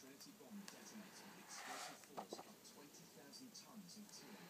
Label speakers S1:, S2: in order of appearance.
S1: Trinity bomb detonated with explosive force of 20,000 tons in TNT.